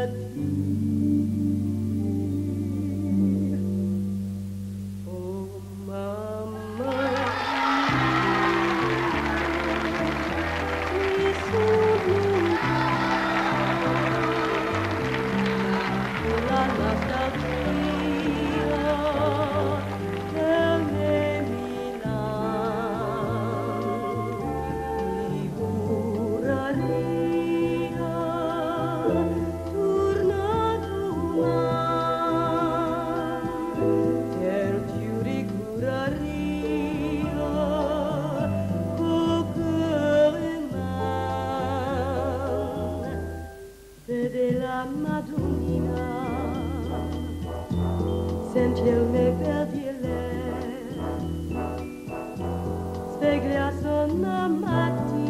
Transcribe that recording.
Oh della il sentirmi per dire sveglia sono mattina.